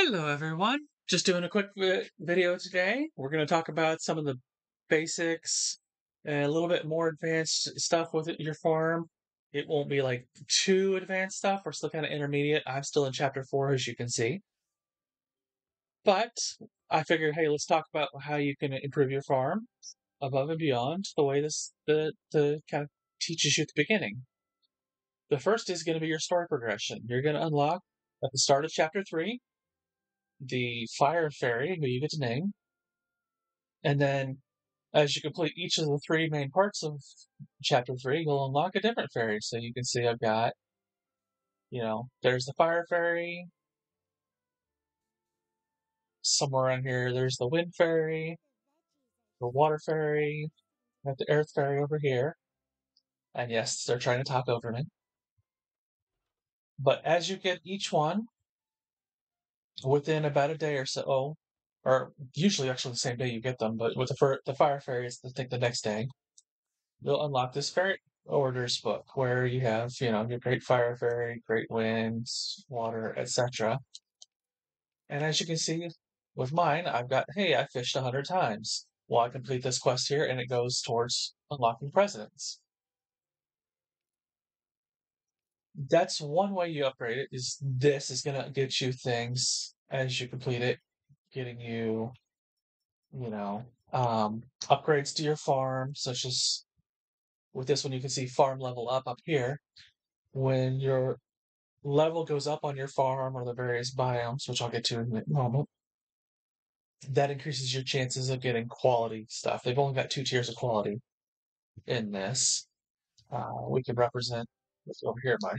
Hello, everyone. Just doing a quick vi- video today. We're going to talk about some of the basics and a little bit more advanced stuff with your farm. It won't be like too advanced stuff. We're still kind of intermediate. I'm still in chapter four, as you can see. But I figured, hey, let's talk about how you can improve your farm above and beyond the way this the the kind of teaches you at the beginning. The first is going to be your story progression. You're going to unlock at the start of chapter three the fire fairy, who you get to name, and then as you complete each of the three main parts of chapter three, you'll unlock a different fairy. So you can see I've got, you know, there's the fire fairy. Somewhere around here, there's the wind fairy, the water fairy, got the earth fairy over here. And yes, they're trying to talk over me. But as you get each one, within about a day or so, or usually actually the same day you get them, but with the fir- the fire fairies, I think the next day, you'll unlock this fairy orders book where you have, you know, your great fire fairy, great winds, water, etc. And as you can see with mine, I've got, hey, I fished a hundred times. Well, I complete this quest here, and it goes towards unlocking presidents. That's one way you upgrade it. Is this is gonna get you things as you complete it, getting you, you know, um, upgrades to your farm, such as with this one you can see farm level up up here. When your level goes up on your farm or the various biomes, which I'll get to in a moment, that increases your chances of getting quality stuff. They've only got two tiers of quality in this. Uh, we can represent let's over here my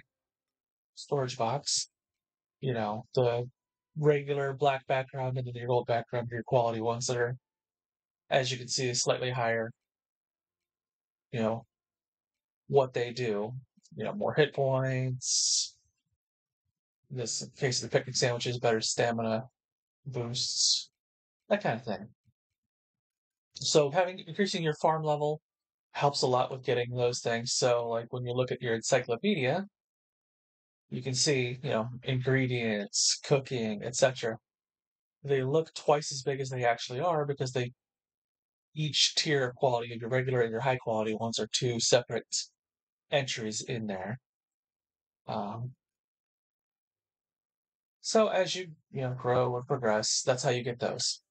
storage box. You know, the regular black background and then your gold background, your quality ones that are, as you can see, slightly higher. You know, what they do. You know, more hit points. In this case of the picnic sandwiches, better stamina boosts, that kind of thing. So having increasing your farm level helps a lot with getting those things. So like when you look at your encyclopedia, you can see, you know, ingredients, cooking, etc. They look twice as big as they actually are because they each tier of quality of your regular and your high quality ones are two separate entries in there. Um, so as you you know grow or progress, that's how you get those.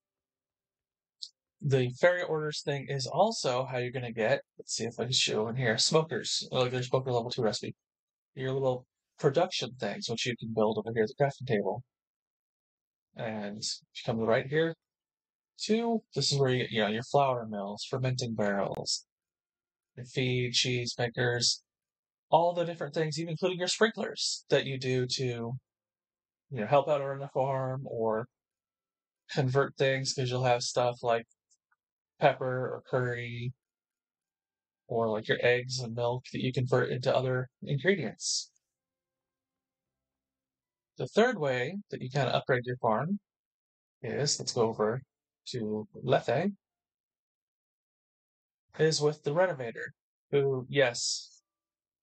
The fairy orders thing is also how you're gonna get. Let's see if I can show in here. Smokers, oh, like their smoker level two recipe. Your little production things, which you can build over here at the crafting table. And if you come right here to this is where you get you know your flour mills, fermenting barrels, your feed, cheese makers, all the different things, even including your sprinklers that you do to you know help out on the farm or convert things because you'll have stuff like pepper or curry or like your eggs and milk that you convert into other ingredients. The third way that you kind of upgrade your farm is let's go over to Lethe is with the Renovator, who, yes,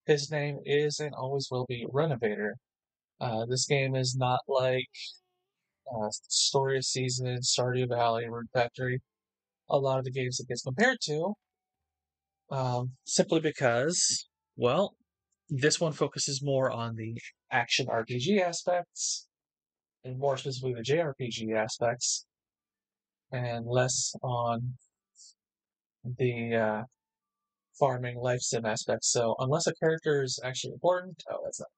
his name is and always will be Renovator. Uh, this game is not like uh, Story of Seasons, Stardew Valley, Rune Factory, a lot of the games it gets compared to, um, simply because, well, this one focuses more on the action RPG aspects, and more specifically the JRPG aspects, and less on the uh, farming life sim aspects. So unless a character is actually important, oh, that's not.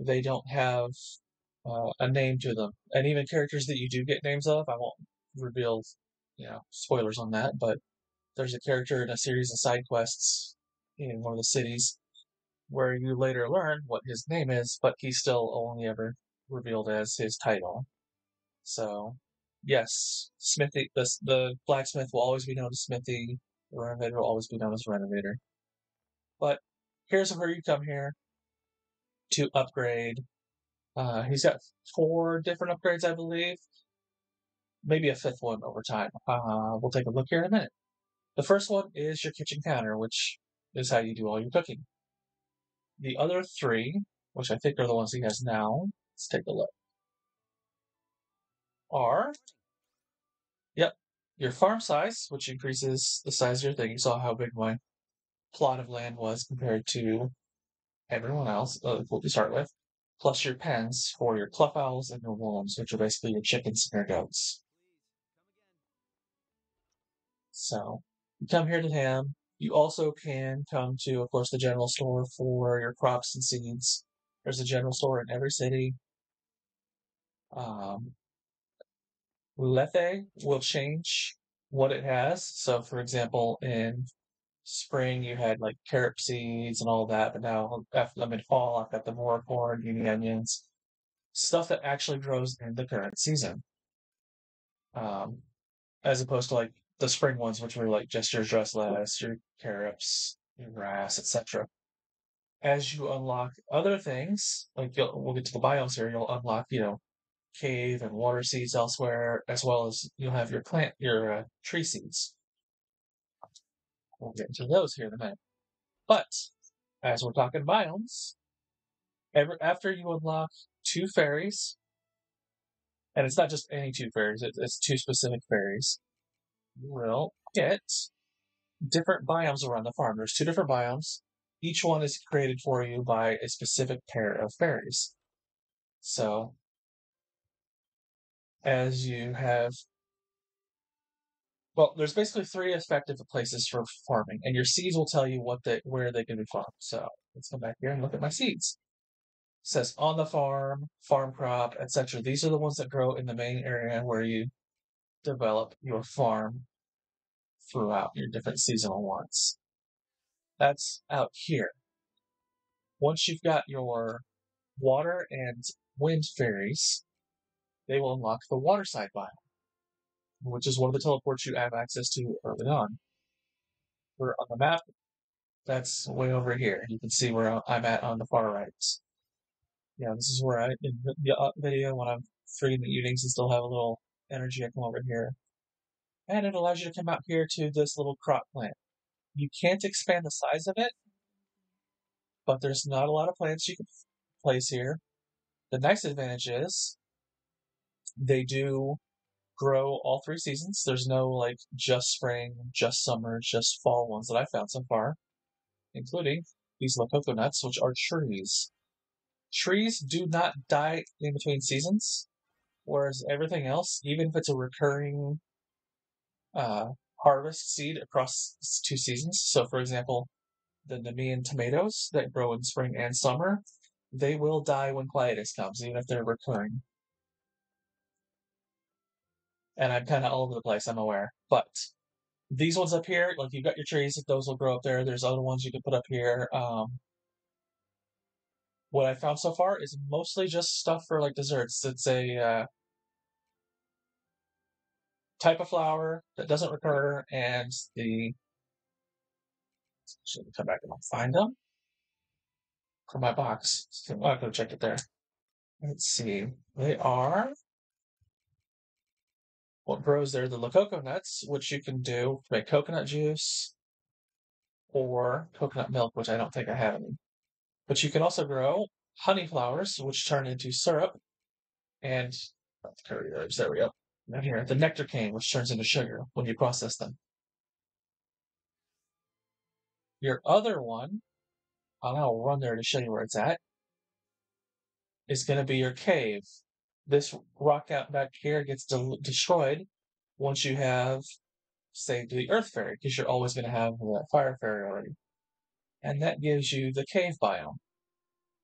They don't have uh, a name to them, and even characters that you do get names of, I won't reveal, you know, spoilers on that. But there's a character in a series of side quests in one of the cities where you later learn what his name is, but he's still only ever revealed as his title. So, yes, Smithy, the, the blacksmith will always be known as Smithy. The renovator will always be known as Renovator. But here's where you come here to upgrade. Uh, he's got four different upgrades, I believe. Maybe a fifth one over time. Uh, we'll take a look here in a minute. The first one is your kitchen counter, which is how you do all your cooking. The other three, which I think are the ones he has now, let's take a look. are, yep, your farm size, which increases the size of your thing. You saw how big my plot of land was compared to everyone else, uh, what we start with, plus your pens for your cluff owls and your wolves, which are basically your chickens and your goats. So you come here to him. You also can come to, of course, the general store for your crops and seeds. There's a general store in every city. Um, Lethe will change what it has. So, for example, in spring you had like carrot seeds and all that, but now after I'm in fall, I've got the more corn, uni onions, stuff that actually grows in the current season. Um, as opposed to like the spring ones, which were like just your dress lettuce, your carrots, your grass, etc. As you unlock other things, like we'll get to the biomes here, you'll unlock, you know, cave and water seeds elsewhere, as well as you'll have your plant, your uh, tree seeds. We'll get into those here in a minute. But as we're talking biomes, ever, after you unlock two fairies, and it's not just any two fairies, it's two specific fairies, will get different biomes around the farm. There's two different biomes. Each one is created for you by a specific pair of fairies. So, as you have, well, there's basically three effective places for farming, and your seeds will tell you what they where they can be farmed. So let's come back here and look at my seeds. It says on the farm, farm crop, etc. These are the ones that grow in the main area where you develop your farm throughout your different seasonal ones. That's out here. Once you've got your water and wind fairies, they will unlock the water side biome, which is one of the teleports you have access to early on. We're on the map. That's way over here. You can see where I'm at on the far right. Yeah, this is where I, in the uh, video, when I'm freeing the evenings and still have a little energy, I come over here. And it allows you to come out here to this little crop plant. You can't expand the size of it, but there's not a lot of plants you can place here. The nice advantage is they do grow all three seasons. There's no like just spring, just summer, just fall ones that I found so far, including these Lococo nuts, which are trees. Trees do not die in between seasons, whereas everything else, even if it's a recurring uh, harvest seed across two seasons. So, for example, the Nemean tomatoes that grow in spring and summer, they will die when quietus comes, even if they're recurring. And I'm kind of all over the place, I'm aware. But these ones up here, like you've got your trees, those will grow up there. There's other ones you can put up here. Um, what I found so far is mostly just stuff for like desserts. It's a uh, type of flower that doesn't recur, and the should come back and find them for my box. So I'll go check it there. Let's see. They are what grows there, the Lococo nuts, which you can do make coconut juice or coconut milk, which I don't think I have any. But you can also grow honey flowers, which turn into syrup, and curry herbs. There we go down here, the nectar cane, which turns into sugar when you process them. Your other one, I'll run there to show you where it's at, is going to be your cave. This rock out back here gets de- destroyed once you have saved the earth fairy, because you're always going to have the fire fairy already. And that gives you the cave biome,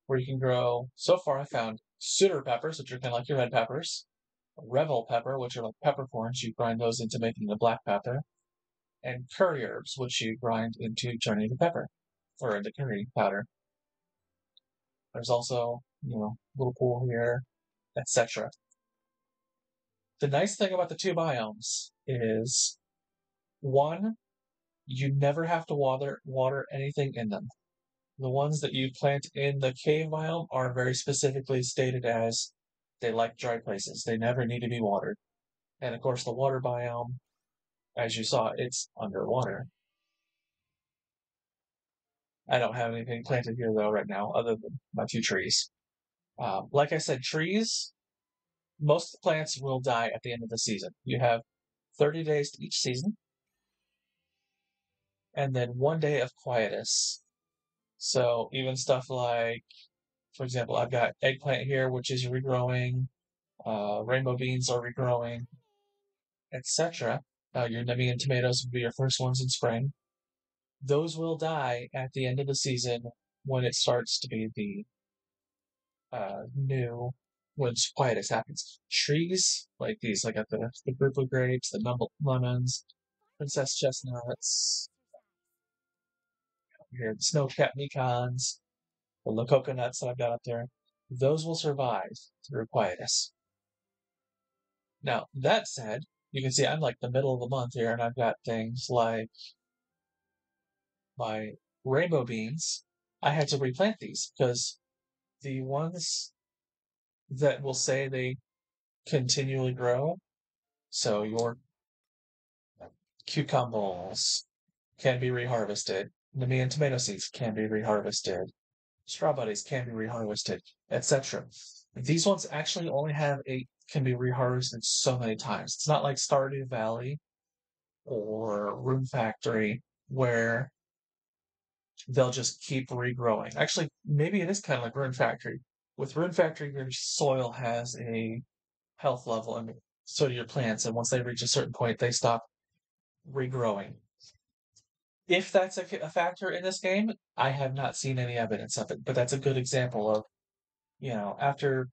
where you can grow. So far, I found suitor peppers, which are kind of like your red peppers, revel pepper, which are like peppercorns. You grind those into making the black pepper, and curry herbs, which you grind into turning into pepper or into curry powder. There's also, you know, little pool here, etc. The nice thing about the two biomes is one, you never have to water water anything in them. The ones that you plant in the cave biome are very specifically stated as they like dry places. They never need to be watered. And of course, the water biome, as you saw, it's underwater. I don't have anything planted here though right now, other than my two trees. Um, like I said, trees most of the plants will die at the end of the season. You have 30 days to each season, and then one day of quietus. So even stuff like, for example, I've got eggplant here, which is regrowing. Uh, rainbow beans are regrowing, etc. Uh, your Nemean tomatoes will be your first ones in spring. Those will die at the end of the season when it starts to be the uh, new when quietus happens. Trees like these, like at the the purple grapes, the numble lemons, princess chestnuts, here the snow capped the coconuts that I've got up there. Those will survive through quietus. Now that said, you can see I'm like the middle of the month here, and I've got things like my rainbow beans. I had to replant these because the ones that will say they continually grow. So your cucumbers can be reharvested. Nemean tomato seeds can be reharvested. Straw buddies can be reharvested, etc. These ones actually only have a can be reharvested so many times. It's not like Stardew Valley or Rune Factory where they'll just keep regrowing. Actually, maybe it is kind of like Rune Factory. With Rune Factory, your soil has a health level, and so do your plants. And once they reach a certain point, they stop regrowing. If that's a, a factor in this game, I have not seen any evidence of it. But that's a good example of, you know, after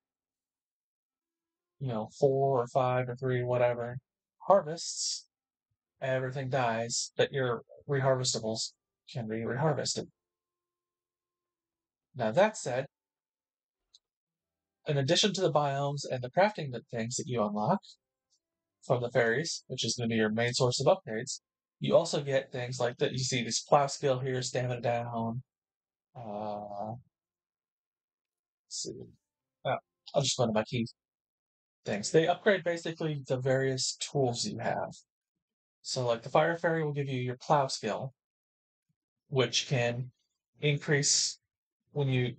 you know, four or five or three, whatever, harvests, everything dies, that your reharvestables can be reharvested. Now, that said, in addition to the biomes and the crafting things that you unlock from the fairies, which is going to be your main source of upgrades, you also get things like that. You see this plow skill here, stamina down. Uh, see. Oh, I'll just go to my keys things. They upgrade basically the various tools you have. So, like the Fire Fairy will give you your plow skill, which can increase when you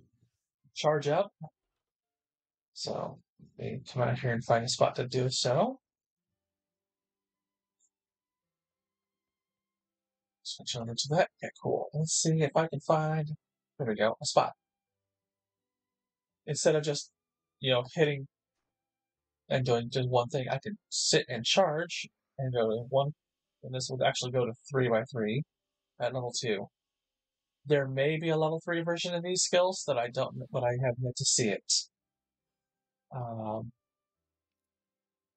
charge up. So, they come out here and find a spot to do so. Switch over to that. Okay, cool. Let's see if I can find, there we go, a spot. Instead of just, you know, hitting and doing just one thing, I can sit and charge and go to one, and this would actually go to three by three at level two. There may be a level three version of these skills that I don't, but I have yet to see it. Um,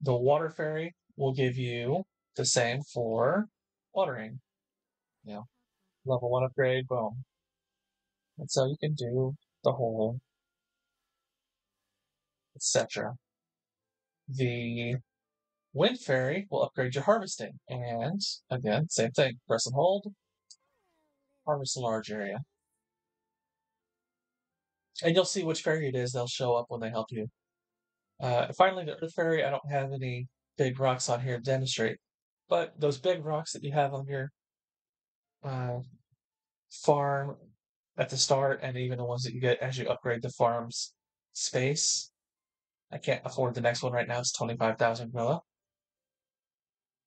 the water fairy will give you the same for watering. Know, level one upgrade, boom. And so you can do the whole, etc. The Wind Fairy will upgrade your harvesting. And again, same thing. Press and hold. Harvest a large area. And you'll see which fairy it is. They'll show up when they help you. Uh, finally, the Earth Fairy, I don't have any big rocks on here to demonstrate. But those big rocks that you have on your uh, farm at the start, and even the ones that you get as you upgrade the farm's space, I can't afford the next one right now. It's 25,000 Gorilla.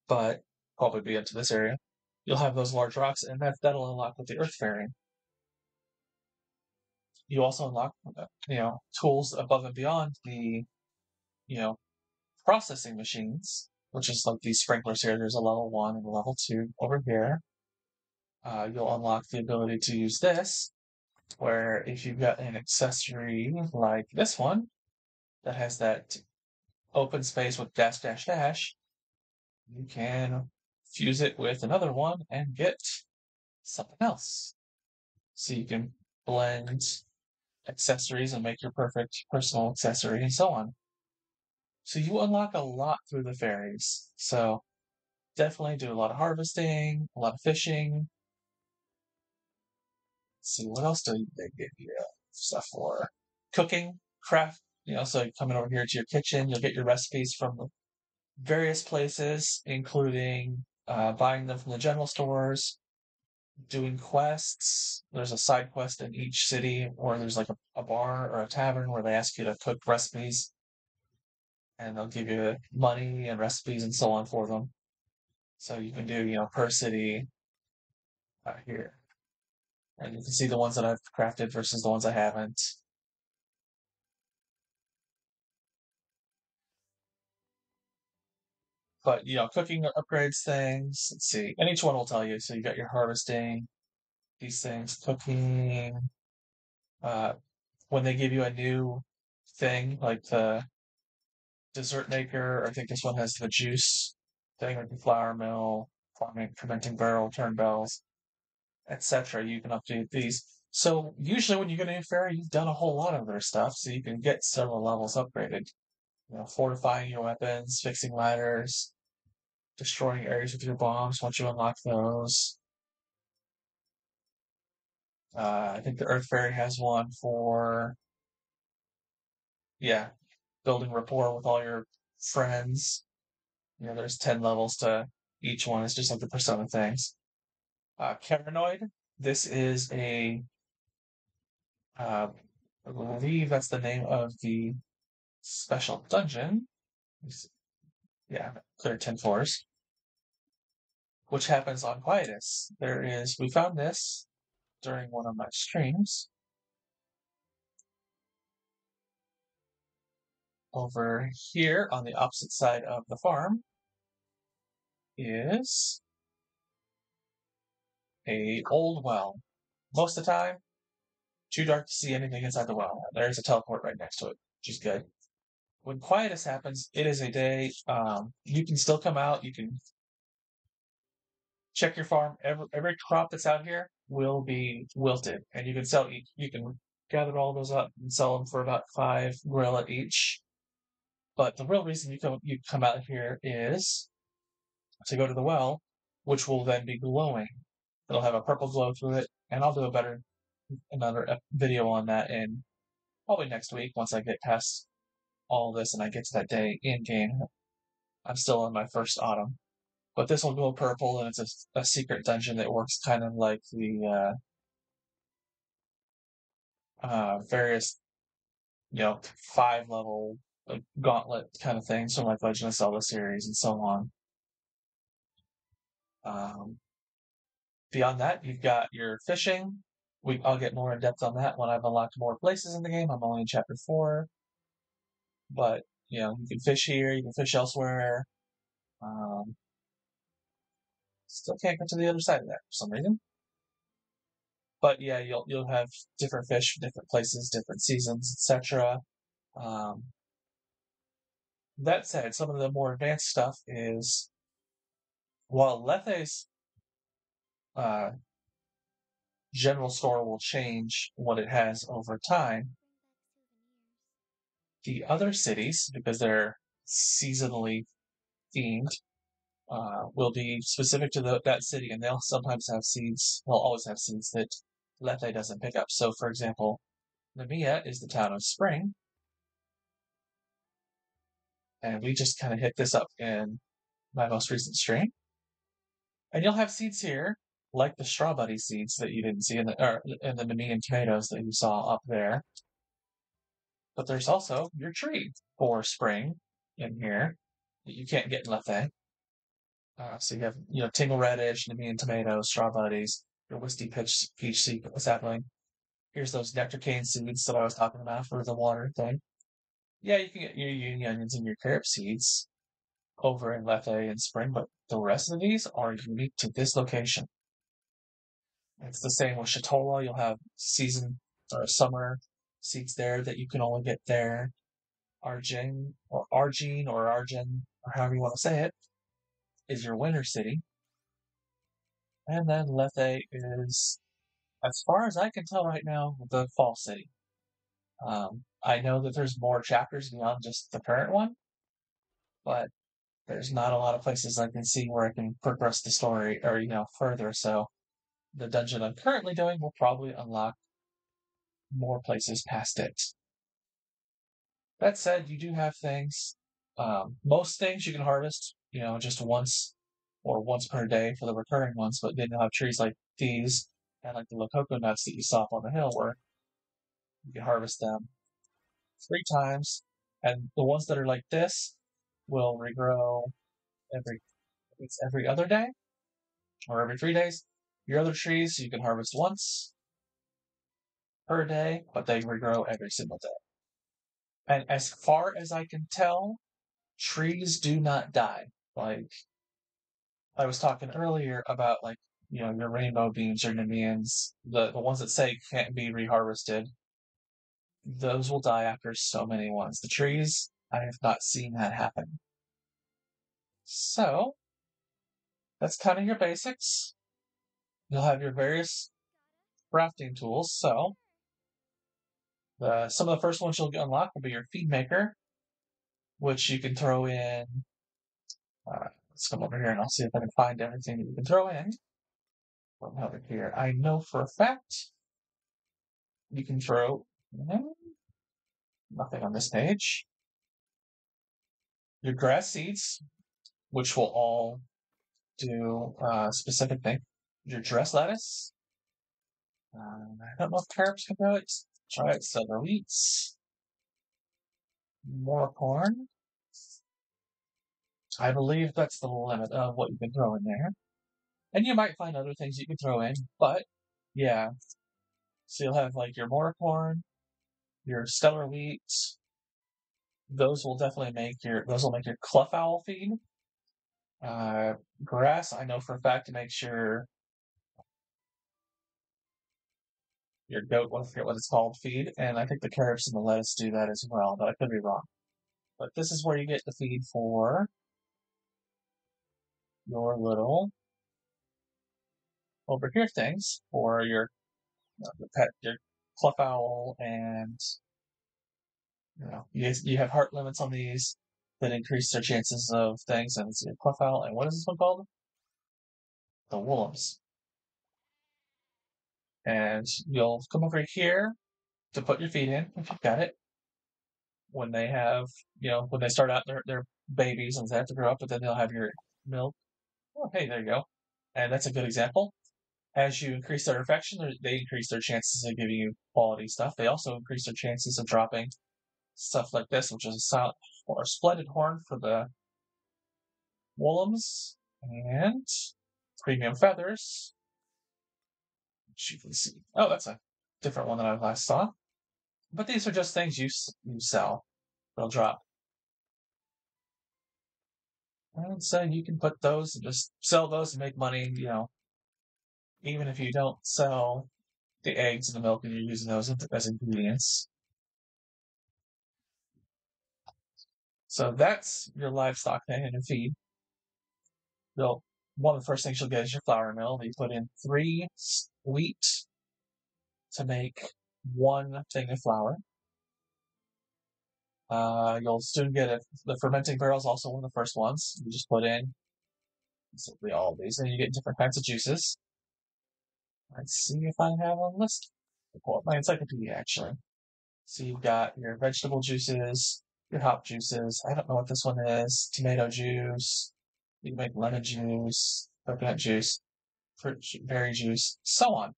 But probably be into this area. You'll have those large rocks, and that, that'll unlock with the Earth Fairy. You also unlock, uh, you know, tools above and beyond the, you know, processing machines, which is like these sprinklers here. There's a level one and a level two over here. Uh, you'll unlock the ability to use this, where if you've got an accessory like this one, that has that open space with dash dash dash, you can fuse it with another one and get something else. So you can blend accessories and make your perfect personal accessory and so on. So you unlock a lot through the fairies. So definitely do a lot of harvesting, a lot of fishing. See what else do they give you stuff for? Cooking, craft, you know, so coming over here to your kitchen, you'll get your recipes from various places, including uh, buying them from the general stores, doing quests. There's a side quest in each city, or there's like a, a bar or a tavern where they ask you to cook recipes. and they'll give you money and recipes and so on for them. So you can do, you know, per city uh, here. And you can see the ones that I've crafted versus the ones I haven't. But, you know, cooking upgrades things. Let's see. And each one will tell you. So you got your harvesting, these things, cooking. Uh, when they give you a new thing, like the dessert maker, I think this one has the juice thing, like the flour mill, fermenting barrel, turn bells, etc. You can update these. So usually when you a new fairy, you've done a whole lot of their stuff, so you can get several levels upgraded. You know, fortifying your weapons, fixing ladders, destroying areas with your bombs once you unlock those. Uh, I think the Earth Fairy has one for, yeah, building rapport with all your friends. You know, there's 10 levels to each one. It's just like the Persona things. Uh, Caranoid, this is a, uh, I believe that's the name of the special dungeon. Yeah, clear 10 floors. Which happens on Quietus. There is, we found this during one of my streams. Over here on the opposite side of the farm is a old well. Most of the time, too dark to see anything inside the well. There's a teleport right next to it, which is good. When quietus happens, it is a day. Um, you can still come out. You can check your farm. Every every crop that's out here will be wilted, and you can sell. You, can gather all those up and sell them for about five gorilla each. But the real reason you come you come out here is to go to the well, which will then be glowing. It'll have a purple glow to it, and I'll do a better another video on that in probably next week once I get past all this and I get to that day in game. I'm still in my first autumn, but this will go purple, and it's a, a secret dungeon that works kind of like the uh, uh, various, you know, five level like gauntlet kind of things from like Legend of Zelda series and so on. Um, beyond that, you've got your fishing. We, I'll get more in depth on that when I've unlocked more places in the game. I'm only in chapter four, but you know you can fish here, you can fish elsewhere. Um, still can't get to the other side of that for some reason. But yeah, you'll you'll have different fish, different places, different seasons, etc. Um, that said, some of the more advanced stuff is while Lethe's uh, general store will change what it has over time, the other cities, because they're seasonally themed, uh, will be specific to the, that city, and they'll sometimes have seeds. They'll always have seeds that Lethe doesn't pick up. So, for example, Nemea is the town of spring, and we just kind of hit this up in my most recent stream. And you'll have seeds here, like the straw buddy seeds that you didn't see in the or in the Nemean tomatoes that you saw up there. But there's also your tree for spring in here that you can't get in Lethe. Uh, so you have you know tingle radish, Nemean tomatoes, straw buddies, your Wisty peach, peach seed sapling. Here's those nectar cane seeds that I was talking about for the water thing yeah, you can get your uni onions and your carrot seeds over in Lethe in spring, but the rest of these are unique to this location. It's the same with Shatolla. You'll have season or summer seeds there that you can only get there. Argene or Argene or Argin or however you want to say it is your winter city. And then Lethe is, as far as I can tell right now, the fall city. Um, I know that there's more chapters beyond just the current one, but there's not a lot of places I can see where I can progress the story or, you know, further. So the dungeon I'm currently doing will probably unlock more places past it. That said, you do have things. Um, most things you can harvest, you know, just once or once per day for the recurring ones, but then you'll have trees like these and like the Lococo nuts that you saw up on the hill where you can harvest them three times And the ones that are like this will regrow every it's every other day or every three days. Your other trees you can harvest once per day, but they regrow every single day. And as far as I can tell, trees do not die. Like I was talking earlier about like, you know, your rainbow beans or Nemeans, the, the ones that say can't be reharvested, those will die after so many ones. The trees, I have not seen that happen. So that's kind of your basics. You'll have your various crafting tools. So the, some of the first ones you'll unlock will be your feed maker, which you can throw in. Uh, let's come over here and I'll see if I can find everything that you can throw in. Over here, I know for a fact you can throw nothing on this page. Your grass seeds, which will all do a specific thing. Your dress lettuce. Uh, I don't know if carrots can do it. Try it. Celery wheats. More corn. I believe that's the limit of what you can throw in there. And you might find other things you can throw in, but yeah. So you'll have like your more corn, your stellar wheat. Those will definitely make your those will make your cluff owl feed. Uh, grass, I know for a fact to make sure your goat, I forget what it's called, feed, and I think the carrots and the lettuce do that as well, but I could be wrong. But this is where you get the feed for your little over here things for your uh, pet, your cluff owl, and you know you, you have heart limits on these that increase their chances of things, and it's your cluff owl. And what is this one called? The woolums. And you'll come over here to put your feet in if you've got it. When they have, you know, when they start out, they're, they're babies and they have to grow up, but then they'll have your milk. Oh, hey, there you go. And that's a good example. As you increase their infection, they increase their chances of giving you quality stuff. They also increase their chances of dropping stuff like this, which is a, solid, or a splendid horn for the woolums and premium feathers, can see. Oh, that's a different one than I last saw. But these are just things you you sell. They'll drop. And so you can put those and just sell those and make money, you know, even if you don't sell the eggs and the milk and you're using those as ingredients. So that's your livestock thing and your feed. You'll, one of the first things you'll get is your flour mill. You put in three wheat to make one thing of flour. Uh, you'll soon get a, the fermenting barrel is also one of the first ones. You just put in simply all of these, and you get different kinds of juices. Let's see if I have a list. I'll my encyclopedia actually. So you've got your vegetable juices, your hop juices. I don't know what this one is. Tomato juice. You can make lemon juice, coconut juice, fruit berry juice, so on.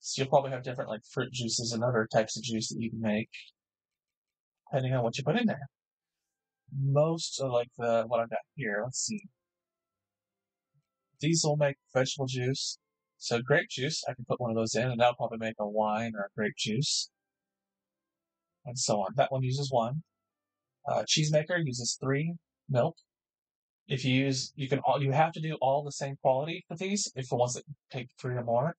So you'll probably have different like fruit juices and other types of juice that you can make, depending on what you put in there. Most of like the what I've got here. Let's see. These will make vegetable juice. So grape juice, I can put one of those in, and that'll probably make a wine or a grape juice, and so on. That one uses one. Uh, cheesemaker uses three milk. If you use, you can all, you have to do all the same quality for these. If the ones that take three or more,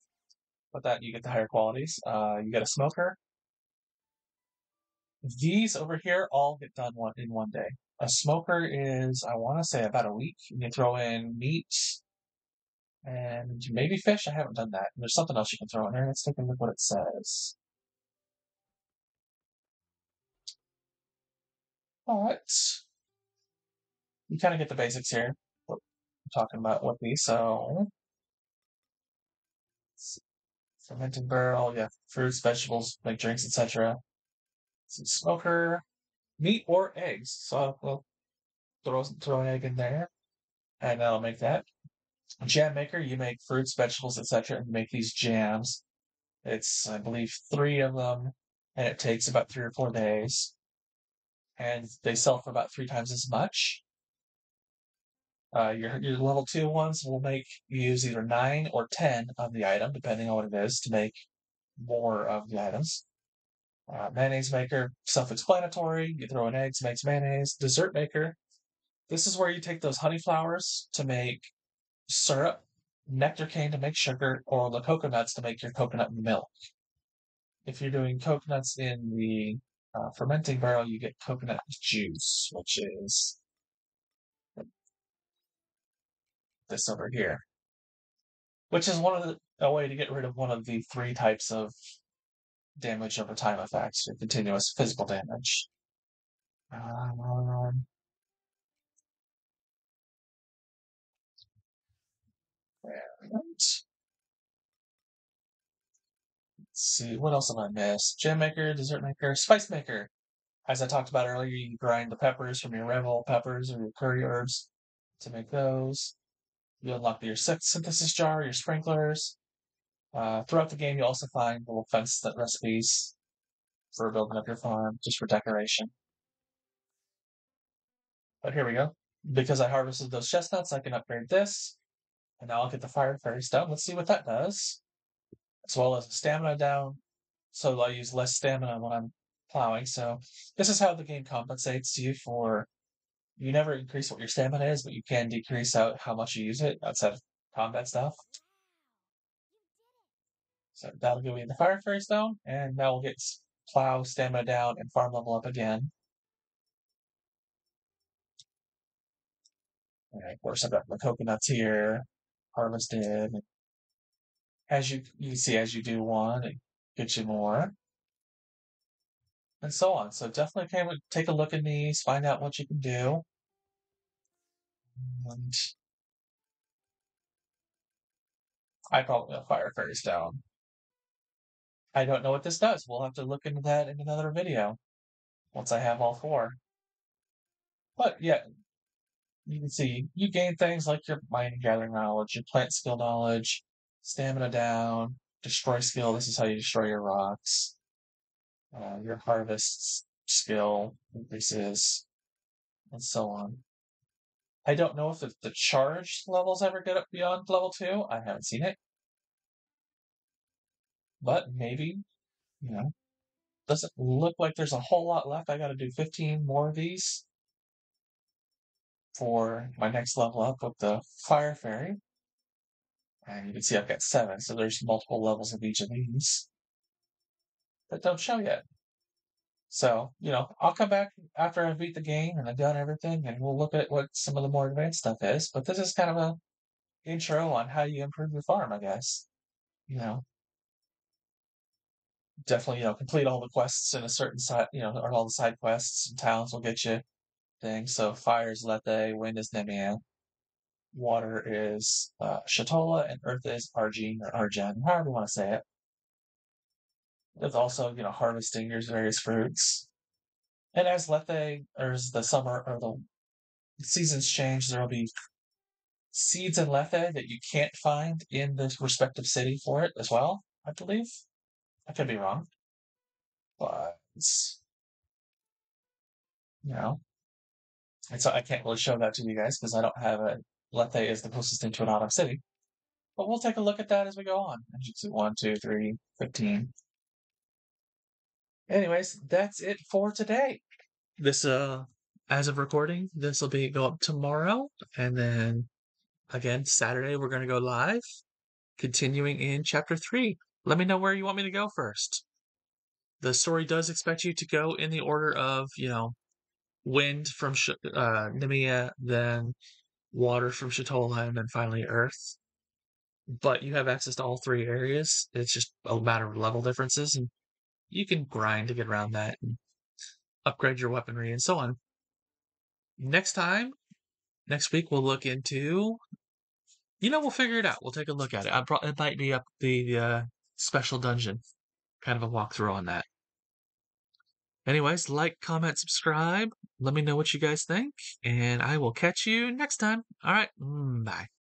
but that you get the higher qualities. Uh, you get a smoker. These over here all get done one in one day. A smoker is, I want to say, about a week. You throw in meat and maybe fish. I haven't done that. There's something else you can throw in there. Let's take a look what it says. But you kind of get the basics here. I'm talking about with these. So fermenting barrel, yeah, fruits, vegetables, like drinks, etc. Smoker, meat or eggs. So we'll throw throw an egg in there, and that'll make that. Jam maker, you make fruits, vegetables, etc., and make these jams. It's I believe three of them, and it takes about three or four days. and they sell for about three times as much. Uh, your your level two ones will make you use either nine or ten of the item, depending on what it is, to make more of the items. Uh, mayonnaise maker, self-explanatory. You throw in eggs, makes mayonnaise. Dessert maker. This is where you take those honey flowers to make syrup, nectar cane to make sugar, or the coconuts to make your coconut milk. If you're doing coconuts in the uh, fermenting barrel, you get coconut juice, which is this over here, which is one of the a way to get rid of one of the three types of damage over time effects or continuous physical damage. Um, let's see, what else have I missed? Jam maker, dessert maker, spice maker. As I talked about earlier, you grind the peppers from your Revel peppers or your curry herbs to make those. You unlock your synthesis jar, your sprinklers. Uh, throughout the game, you also find little fence recipes for building up your farm, just for decoration. But here we go. Because I harvested those chestnuts, I can upgrade this. And now I'll get the fire fairy stone. Let's see what that does. As well as stamina down. So I'll use less stamina when I'm plowing. So this is how the game compensates you for you never increase what your stamina is, but you can decrease out how much you use it outside of combat stuff. So that'll give me the Fire Fairy Stone, and now we'll get plow stamina down and farm level up again. And of course, I've got my coconuts here, harvested. As you you see, as you do one, it gets you more, and so on. So definitely take a look at these, find out what you can do. And I probably will fire fairies down. I don't know what this does. We'll have to look into that in another video once I have all four. But yeah, you can see you gain things like your mining gathering knowledge, your plant skill knowledge, stamina down, destroy skill. This is how you destroy your rocks. Uh, your harvest skill increases, and so on. I don't know if the, the charge levels ever get up beyond level two. I haven't seen it. But maybe, you know, doesn't look like there's a whole lot left. I got to do 15 more of these for my next level up with the Fire Fairy. And you can see I've got seven, so there's multiple levels of each of these that don't show yet. So, you know, I'll come back after I've beat the game and I've done everything and we'll look at what some of the more advanced stuff is. But this is kind of a intro on how you improve your farm, I guess. You know, definitely, you know, complete all the quests in a certain side, you know, all the side quests and towns will get you things. So fire is Lethe, wind is Nemea, water is uh, Shatolla, and earth is Argene or Argen, however you want to say it. There's also, you know, harvesting your various fruits. And as Lethe, or as the summer or the seasons change, there will be seeds in Lethe that you can't find in the respective city for it as well, I believe. I could be wrong. But, you know, and so I can't really show that to you guys because I don't have a Lethe is the closest thing to an autumn city. But we'll take a look at that as we go on. 1, 2, 3, 15. Anyways, that's it for today. This, uh, as of recording, this will be go up tomorrow. And then again, Saturday, we're going to go live, continuing in chapter 3. Let me know where you want me to go first. The story does expect you to go in the order of, you know, wind from uh, Nemea, then water from Shatolla, and then finally earth. But you have access to all three areas. It's just a matter of level differences, and you can grind to get around that and upgrade your weaponry and so on. Next time, next week, we'll look into. You know, we'll figure it out. We'll take a look at it. Pro- it might be up the uh, special dungeon, kind of a walkthrough on that. Anyways, like, comment, subscribe. Let me know what you guys think, and I will catch you next time. All right, mm, bye.